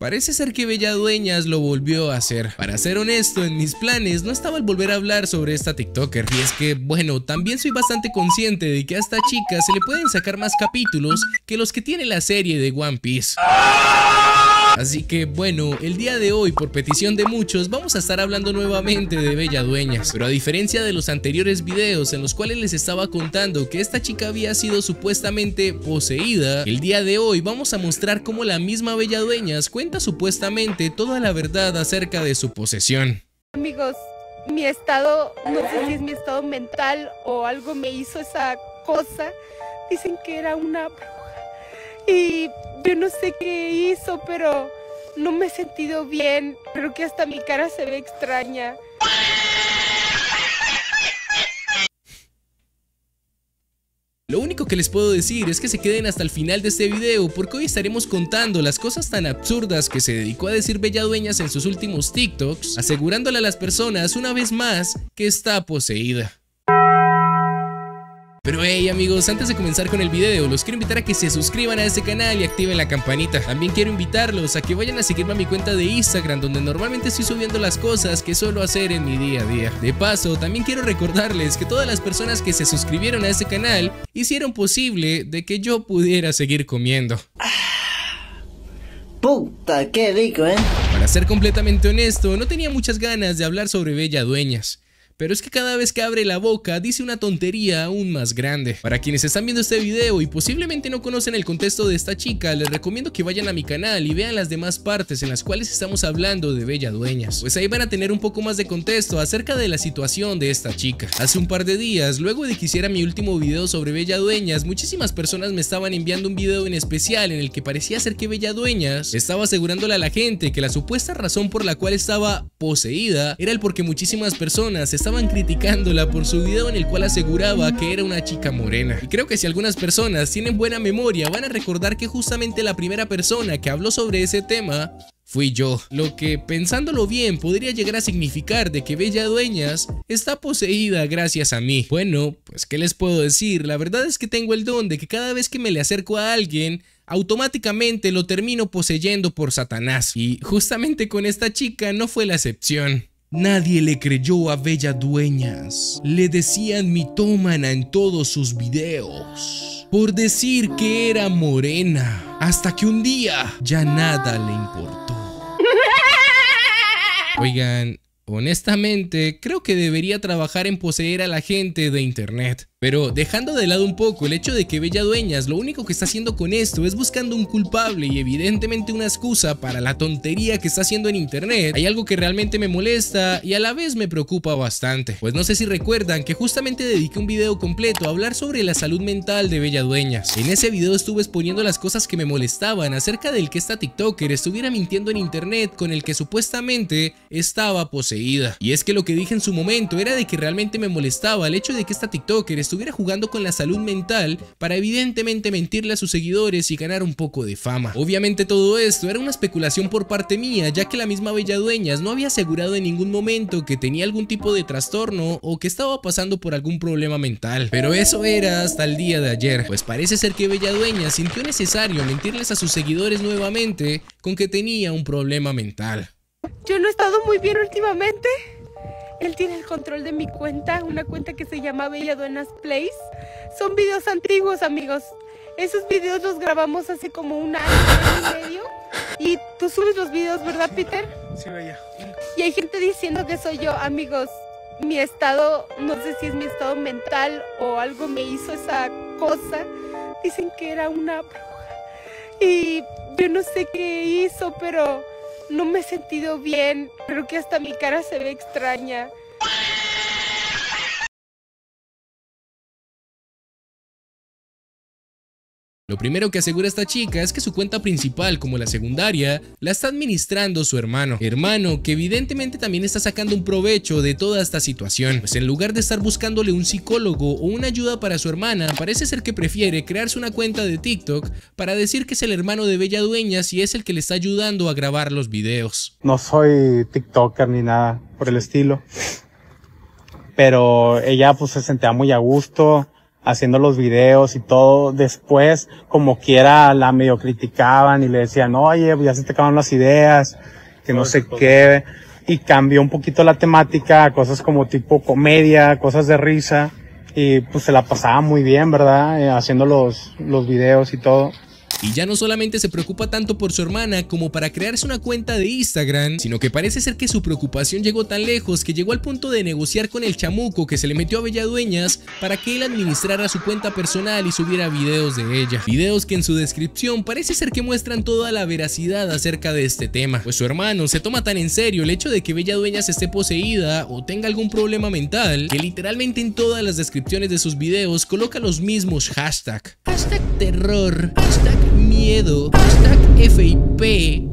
Parece ser que Bella Dueñas lo volvió a hacer. Para ser honesto, en mis planes no estaba el volver a hablar sobre esta TikToker. Y es que, bueno, también soy bastante consciente de que a esta chica se le pueden sacar más capítulos que los que tiene la serie de One Piece. Así que bueno, el día de hoy por petición de muchos vamos a estar hablando nuevamente de Bella Dueñas, pero a diferencia de los anteriores videos en los cuales les estaba contando que esta chica había sido supuestamente poseída, el día de hoy vamos a mostrar cómo la misma Bella Dueñas cuenta supuestamente toda la verdad acerca de su posesión. Amigos, mi estado, no sé si es mi estado mental o algo me hizo esa cosa, dicen que era una y yo no sé qué hizo, pero no me he sentido bien. Creo que hasta mi cara se ve extraña. Lo único que les puedo decir es que se queden hasta el final de este video porque hoy estaremos contando las cosas tan absurdas que se dedicó a decir Bella Dueñas en sus últimos TikToks, asegurándole a las personas una vez más que está poseída. Pero hey amigos, antes de comenzar con el video, los quiero invitar a que se suscriban a este canal y activen la campanita. También quiero invitarlos a que vayan a seguirme a mi cuenta de Instagram, donde normalmente estoy subiendo las cosas que suelo hacer en mi día a día. De paso, también quiero recordarles que todas las personas que se suscribieron a este canal hicieron posible de que yo pudiera seguir comiendo. Puta, qué rico, ¿eh? Para ser completamente honesto, no tenía muchas ganas de hablar sobre Bella Dueñas. Pero es que cada vez que abre la boca dice una tontería aún más grande. Para quienes están viendo este video y posiblemente no conocen el contexto de esta chica, les recomiendo que vayan a mi canal y vean las demás partes en las cuales estamos hablando de Bella Dueñas. Pues ahí van a tener un poco más de contexto acerca de la situación de esta chica. Hace un par de días, luego de que hiciera mi último video sobre Bella Dueñas, muchísimas personas me estaban enviando un video en especial en el que parecía ser que Bella Dueñas estaba asegurándole a la gente que la supuesta razón por la cual estaba poseída era el porque muchísimas personas estaban estaban criticándola por su video en el cual aseguraba que era una chica morena. Y creo que si algunas personas tienen buena memoria van a recordar que justamente la primera persona que habló sobre ese tema fui yo, lo que pensándolo bien podría llegar a significar de que Bella Dueñas está poseída gracias a mí. Bueno, pues qué les puedo decir, la verdad es que tengo el don de que cada vez que me le acerco a alguien, automáticamente lo termino poseyendo por Satanás. Y justamente con esta chica no fue la excepción. Nadie le creyó a Bella Dueñas. Le decían mitómana en todos sus videos. Por decir que era morena. Hasta que un día ya nada le importó. Oigan, honestamente, creo que debería trabajar en poseer a la gente de internet. Pero dejando de lado un poco el hecho de que Bella Dueñas lo único que está haciendo con esto es buscando un culpable y evidentemente una excusa para la tontería que está haciendo en internet, hay algo que realmente me molesta y a la vez me preocupa bastante. Pues no sé si recuerdan que justamente dediqué un video completo a hablar sobre la salud mental de Bella Dueñas. En ese video estuve exponiendo las cosas que me molestaban acerca del que esta TikToker estuviera mintiendo en internet con el que supuestamente estaba poseída. Y es que lo que dije en su momento era de que realmente me molestaba el hecho de que esta TikToker estuviera jugando con la salud mental para evidentemente mentirle a sus seguidores y ganar un poco de fama. Obviamente todo esto era una especulación por parte mía, ya que la misma Bella Dueñas no había asegurado en ningún momento que tenía algún tipo de trastorno o que estaba pasando por algún problema mental. Pero eso era hasta el día de ayer, pues parece ser que Bella Dueñas sintió necesario mentirles a sus seguidores nuevamente con que tenía un problema mental. Yo no he estado muy bien últimamente. Él tiene el control de mi cuenta, una cuenta que se llama Bella Duenas Place. Son videos antiguos, amigos. Esos videos los grabamos hace como un año y medio. Y tú subes los videos, ¿verdad, Peter? Sí, Bella. Y hay gente diciendo que soy yo, amigos. Mi estado, no sé si es mi estado mental o algo me hizo esa cosa. Dicen que era una bruja. Y yo no sé qué hizo, pero no me he sentido bien. Creo que hasta mi cara se ve extraña. Lo primero que asegura esta chica es que su cuenta principal, como la secundaria, la está administrando su hermano. Hermano que evidentemente también está sacando un provecho de toda esta situación. Pues en lugar de estar buscándole un psicólogo o una ayuda para su hermana, parece ser que prefiere crearse una cuenta de TikTok para decir que es el hermano de Bella Dueñas y es el que le está ayudando a grabar los videos. No soy TikToker ni nada por el estilo. Pero ella pues se sentía muy a gusto haciendo los videos y todo. Después, como quiera, la medio criticaban y le decían, oye, ya se te acaban las ideas, que no sé qué. Y cambió un poquito la temática a cosas como tipo comedia, cosas de risa. Y pues se la pasaba muy bien, ¿verdad? Eh, haciendo los, los videos y todo. Y ya no solamente se preocupa tanto por su hermana como para crearse una cuenta de Instagram, sino que parece ser que su preocupación llegó tan lejos que llegó al punto de negociar con el chamuco que se le metió a Belladueñas para que él administrara su cuenta personal y subiera videos de ella. Videos que en su descripción parece ser que muestran toda la veracidad acerca de este tema, pues su hermano se toma tan en serio el hecho de que Belladueñas esté poseída o tenga algún problema mental que literalmente en todas las descripciones de sus videos coloca los mismos hashtags. Hashtag terror, hashtag miedo, hashtag FIP.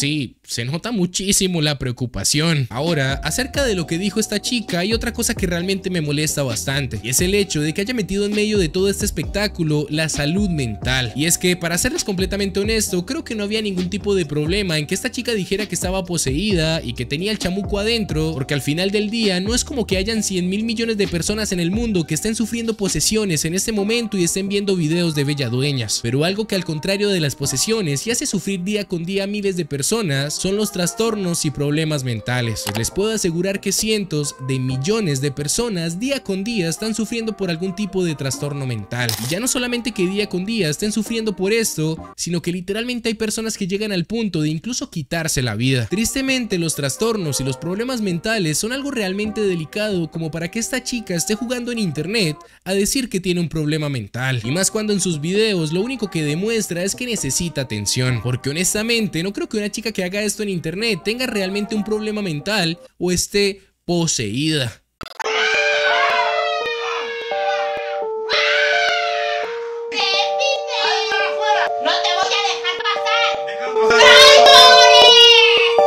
Sí, se nota muchísimo la preocupación. Ahora, acerca de lo que dijo esta chica, hay otra cosa que realmente me molesta bastante, y es el hecho de que haya metido en medio de todo este espectáculo la salud mental. Y es que, para serles completamente honesto, creo que no había ningún tipo de problema en que esta chica dijera que estaba poseída y que tenía el chamuco adentro, porque al final del día no es como que hayan 100 mil millones de personas en el mundo que estén sufriendo posesiones en este momento y estén viendo videos de belladueñas. Pero algo que al contrario de las posesiones y hace sufrir día con día a miles de personas son los trastornos y problemas mentales. Les puedo asegurar que cientos de millones de personas día con día están sufriendo por algún tipo de trastorno mental. Y ya no solamente que día con día estén sufriendo por esto, sino que literalmente hay personas que llegan al punto de incluso quitarse la vida. Tristemente los trastornos y los problemas mentales son algo realmente delicado como para que esta chica esté jugando en internet a decir que tiene un problema mental. Y más cuando en sus videos lo único que demuestra es que necesita atención. Porque honestamente no creo que una chica que haga esto en internet tenga realmente un problema mental o esté poseída.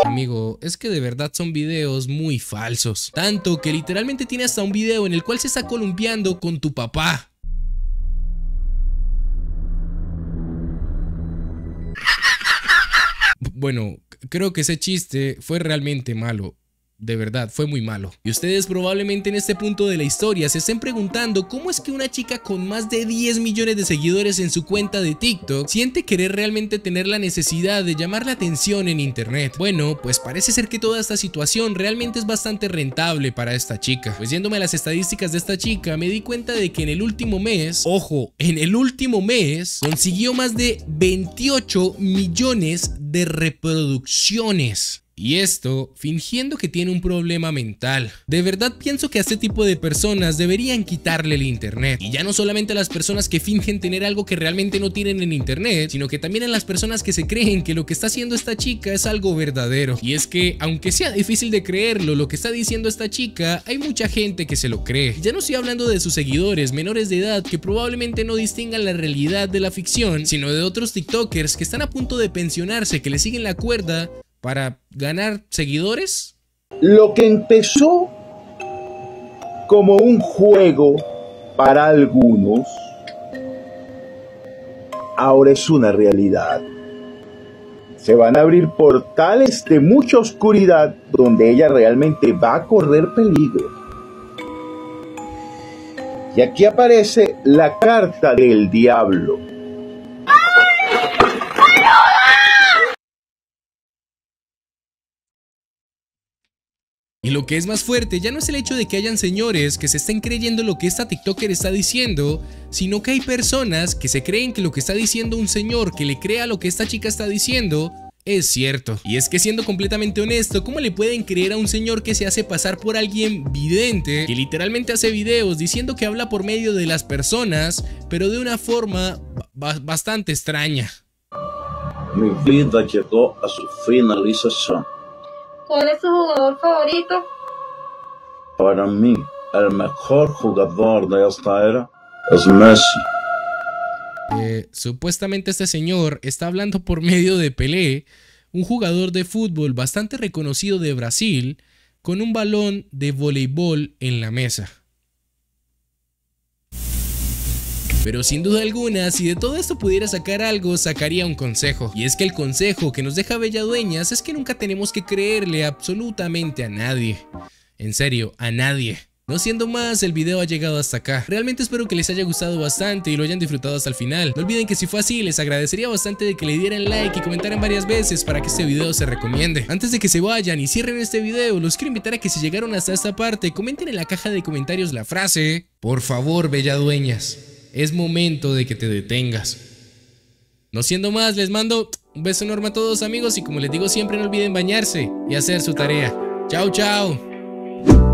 Amigo, es que de verdad son videos muy falsos. Tanto que literalmente tiene hasta un video en el cual se está columpiando con tu papá. Bueno, creo que ese chiste fue realmente malo. De verdad, fue muy malo. Y ustedes probablemente en este punto de la historia se estén preguntando cómo es que una chica con más de 10 millones de seguidores en su cuenta de TikTok siente querer realmente tener la necesidad de llamar la atención en internet. Bueno, pues parece ser que toda esta situación realmente es bastante rentable para esta chica. Pues yéndome a las estadísticas de esta chica, me di cuenta de que en el último mes, ojo, en el último mes consiguió más de 28 millones de reproducciones. Y esto fingiendo que tiene un problema mental. De verdad pienso que a este tipo de personas deberían quitarle el internet. Y ya no solamente a las personas que fingen tener algo que realmente no tienen en internet, sino que también a las personas que se creen que lo que está haciendo esta chica es algo verdadero. Y es que, aunque sea difícil de creerlo, lo que está diciendo esta chica, hay mucha gente que se lo cree. Ya no estoy hablando de sus seguidores menores de edad que probablemente no distingan la realidad de la ficción, sino de otros TikTokers que están a punto de pensionarse, que le siguen la cuerda para ganar seguidores? Lo que empezó como un juego para algunos, ahora es una realidad. Se van a abrir portales de mucha oscuridad donde ella realmente va a correr peligro. Y aquí aparece la carta del diablo. Lo que es más fuerte ya no es el hecho de que hayan señores que se estén creyendo lo que esta TikToker está diciendo, sino que hay personas que se creen que lo que está diciendo un señor que le crea lo que esta chica está diciendo es cierto. Y es que siendo completamente honesto, ¿cómo le pueden creer a un señor que se hace pasar por alguien vidente, que literalmente hace videos diciendo que habla por medio de las personas, pero de una forma ba bastante extraña? Mi vida llegó a su finalización. ¿Cuál es su jugador favorito? Para mí, el mejor jugador de esta era es Messi. Eh, supuestamente este señor está hablando por medio de Pelé, un jugador de fútbol bastante reconocido de Brasil, con un balón de voleibol en la mesa. Pero sin duda alguna, si de todo esto pudiera sacar algo, sacaría un consejo. Y es que el consejo que nos deja Belladueñas es que nunca tenemos que creerle absolutamente a nadie. En serio, a nadie. No siendo más, el video ha llegado hasta acá. Realmente espero que les haya gustado bastante y lo hayan disfrutado hasta el final. No olviden que si fue así, les agradecería bastante de que le dieran like y comentaran varias veces para que este video se recomiende. Antes de que se vayan y cierren este video, los quiero invitar a que si llegaron hasta esta parte, comenten en la caja de comentarios la frase Por favor, bella dueñas, es momento de que te detengas. No siendo más, les mando un beso enorme a todos amigos y como les digo siempre no olviden bañarse y hacer su tarea. Chao, chao.